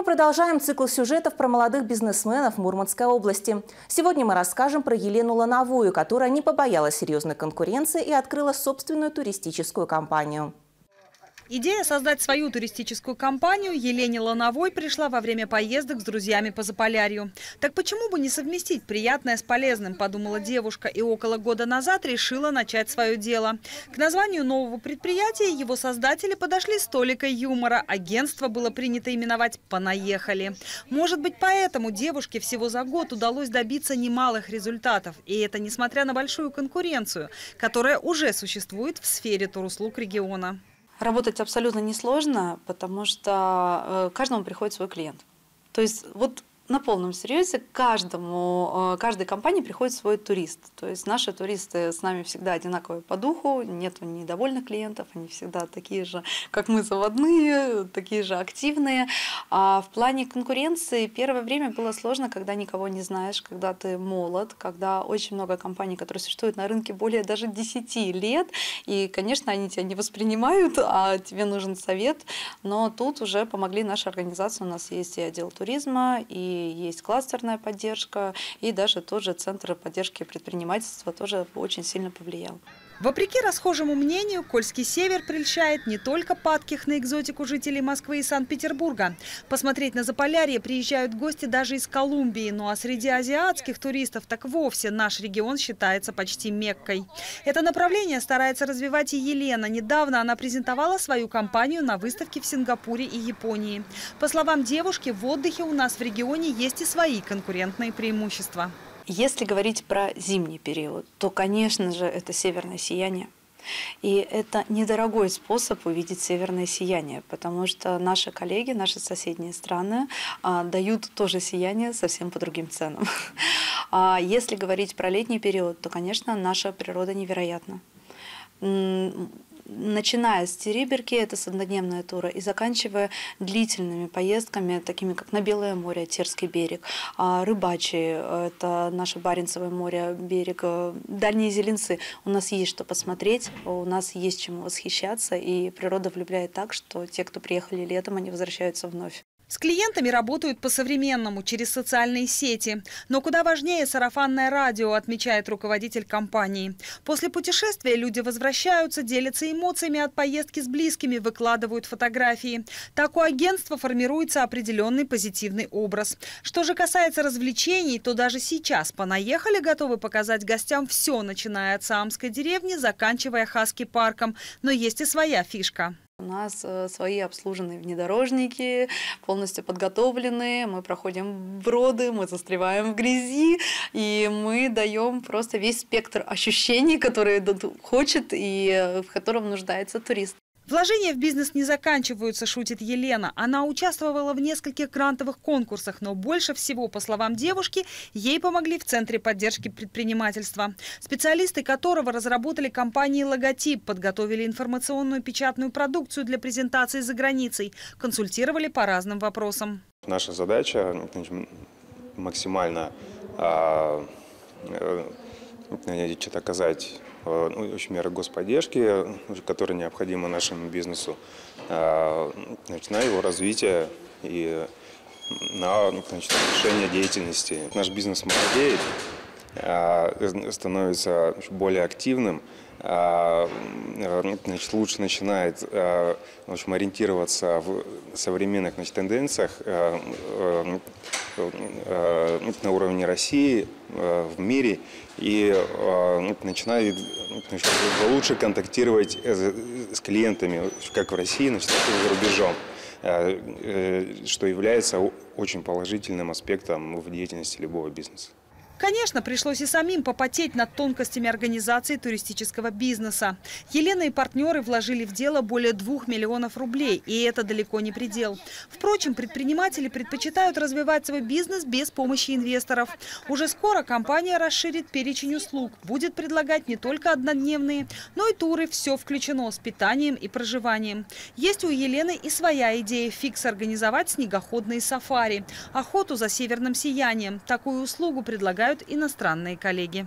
мы продолжаем цикл сюжетов про молодых бизнесменов Мурманской области. Сегодня мы расскажем про Елену Лановую, которая не побоялась серьезной конкуренции и открыла собственную туристическую компанию. Идея создать свою туристическую компанию Елене Лановой пришла во время поездок с друзьями по Заполярью. Так почему бы не совместить приятное с полезным, подумала девушка и около года назад решила начать свое дело. К названию нового предприятия его создатели подошли с толикой юмора. Агентство было принято именовать «Понаехали». Может быть, поэтому девушке всего за год удалось добиться немалых результатов. И это несмотря на большую конкуренцию, которая уже существует в сфере туруслуг региона. Работать абсолютно несложно, потому что э, каждому приходит свой клиент. То есть вот на полном серьезе каждому, э, каждой компании приходит свой турист. То есть наши туристы с нами всегда одинаковые по духу, нет недовольных клиентов, они всегда такие же, как мы, заводные, такие же активные. А в плане конкуренции первое время было сложно, когда никого не знаешь, когда ты молод, когда очень много компаний, которые существуют на рынке более даже 10 лет, и, конечно, они тебя не воспринимают, а тебе нужен совет, но тут уже помогли наши организации, у нас есть и отдел туризма, и есть кластерная поддержка, и даже тот же Центр поддержки предпринимательства тоже очень сильно повлиял. Вопреки расхожему мнению, Кольский север прельщает не только падких на экзотику жителей Москвы и Санкт-Петербурга. Посмотреть на Заполярье приезжают гости даже из Колумбии. Ну а среди азиатских туристов так вовсе наш регион считается почти Меккой. Это направление старается развивать и Елена. Недавно она презентовала свою компанию на выставке в Сингапуре и Японии. По словам девушки, в отдыхе у нас в регионе есть и свои конкурентные преимущества. Если говорить про зимний период, то, конечно же, это северное сияние. И это недорогой способ увидеть северное сияние, потому что наши коллеги, наши соседние страны а, дают тоже сияние совсем по другим ценам. А если говорить про летний период, то, конечно, наша природа невероятна начиная с Териберки, это с однодневная тура, и заканчивая длительными поездками, такими как на Белое море, Терский берег, а Рыбачи, это наше Баренцевое море, берег, э, дальние Зеленцы. У нас есть что посмотреть, у нас есть чему восхищаться, и природа влюбляет так, что те, кто приехали летом, они возвращаются вновь. С клиентами работают по-современному, через социальные сети. Но куда важнее сарафанное радио, отмечает руководитель компании. После путешествия люди возвращаются, делятся эмоциями от поездки с близкими, выкладывают фотографии. Так у агентства формируется определенный позитивный образ. Что же касается развлечений, то даже сейчас понаехали готовы показать гостям все, начиная от Саамской деревни, заканчивая Хаски парком. Но есть и своя фишка. У нас э, свои обслуженные внедорожники, полностью подготовленные. Мы проходим броды, мы застреваем в грязи, и мы даем просто весь спектр ощущений, которые хочет и э, в котором нуждается турист. Вложения в бизнес не заканчиваются, шутит Елена. Она участвовала в нескольких грантовых конкурсах, но больше всего, по словам девушки, ей помогли в Центре поддержки предпринимательства. Специалисты которого разработали компании «Логотип», подготовили информационную печатную продукцию для презентации за границей, консультировали по разным вопросам. Наша задача максимально а, э, оказать ну, меры господдержки, которые необходимы нашему бизнесу, э, значит, на его развитие и на ну, значит, решение деятельности. Наш бизнес молодеет, э, становится более активным, значит, лучше начинает в общем, ориентироваться в современных значит, тенденциях на уровне России, в мире и начинает лучше контактировать с клиентами как в России, так и за рубежом что является очень положительным аспектом в деятельности любого бизнеса. Конечно, пришлось и самим попотеть над тонкостями организации туристического бизнеса. Елена и партнеры вложили в дело более двух миллионов рублей, и это далеко не предел. Впрочем, предприниматели предпочитают развивать свой бизнес без помощи инвесторов. Уже скоро компания расширит перечень услуг, будет предлагать не только однодневные, но и туры, все включено с питанием и проживанием. Есть у Елены и своя идея фикс организовать снегоходные сафари, охоту за северным сиянием. Такую услугу предлагают иностранные коллеги.